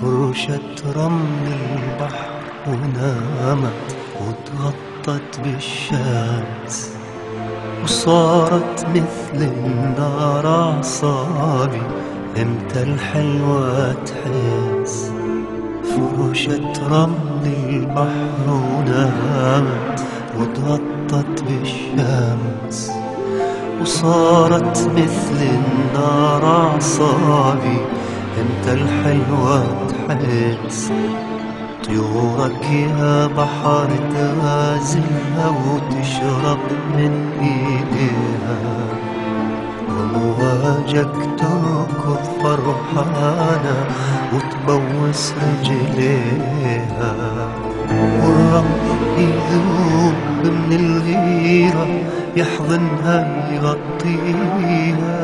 فرشة رمل البحر ونامت وتغطت بالشمس وصارت مثل النار أعصابي إمتى الحلوة تحس؟ فرشة رمل البحر ونامت وتغطت بالشمس وصارت مثل النار أعصابي. أنت الحلوة تحس طيورك يا بحر تغازلها وتشرب من إيديها. ومواجك تركض فرحانة وتبوس رجليها. والرب يذوب من الغيرة يحضنها يغطيها.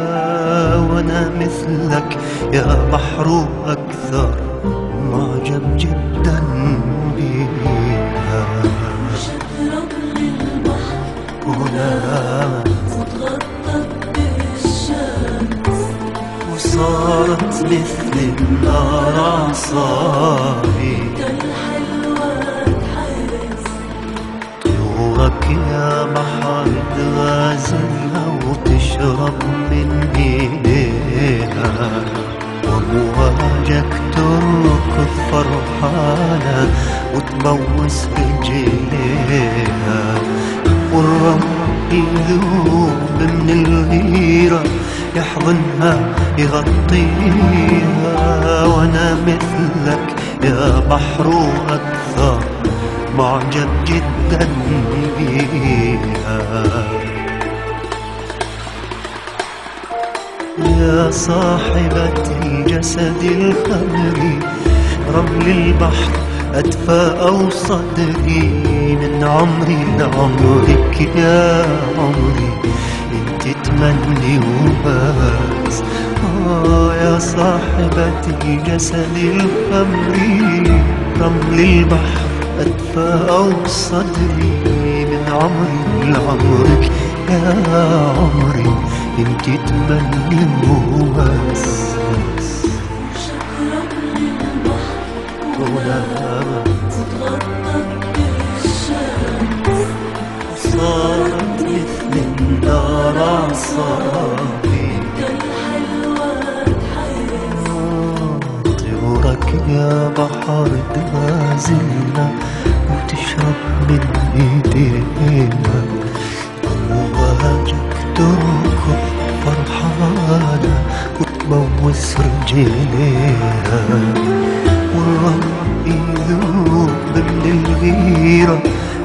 وأنا مثلك يا بحر أكثر معجب جدا بيها. رمل البحر ونامت بالشمس وصارت مثل النار أعصابي طيورك يا بحر تغازلها وتشرب من ايديها ومواجك تركض فرحانة وتبوس رجليها والرب يذوب من الغيرة يحضنها يغطيها. وأنا مثلك يا بحر أكثر. معجب جدا بيها. يا صاحبة الجسد الخمري رمل البحر أدفى أو صدري من عمري لعمرك يا عمري. انت تمني وبس. آه يا صاحبة الجسد الخمري رمل البحر أدفى صدري من عمري لعمرك يا عمري انت وبس رمل البحر ونامت وتغطت بالشمس صارت مثل النار طيورك يا بحر تغازلنا وتشرب من ايدينا ومواجك تركض فرحانة وتبوس رجليها والرب يذوب من الغيرة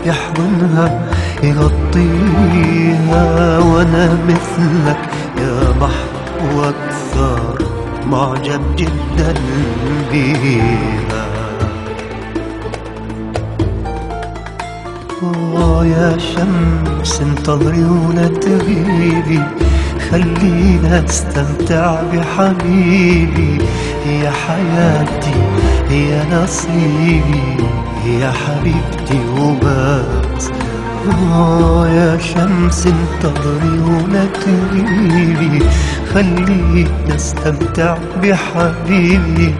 يحضنها يغطيها وأنا مثلك يا بحر وأكثر معجب جدا بيها. آه يا شمس انتظري ولا تغيبي خلينا استمتع بحبيبي. هي حياتي هي نصيبي هي حبيبتي وبس. آه يا شمس انتظري ولا تغيبي خلينا استمتع بحبيبي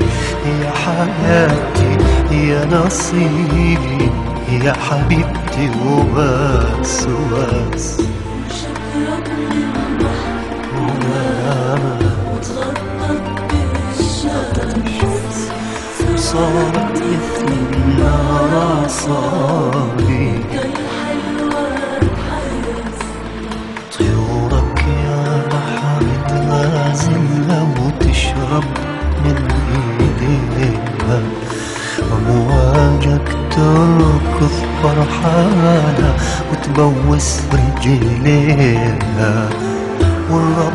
هي حياتي هي نصيبي يا حبيبتي وبس وبس بالشمس صارت مثل النار أعصابي فرحانة وتبوس رجليها والرب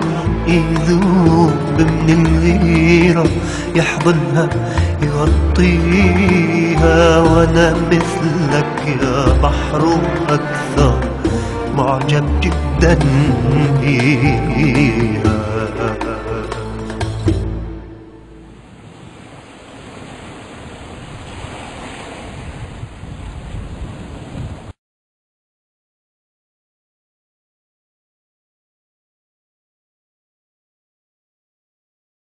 يذوب من الغيرة يحضنها يغطيها. وأنا مثلك يا بحر أكثر معجب جدا بيها.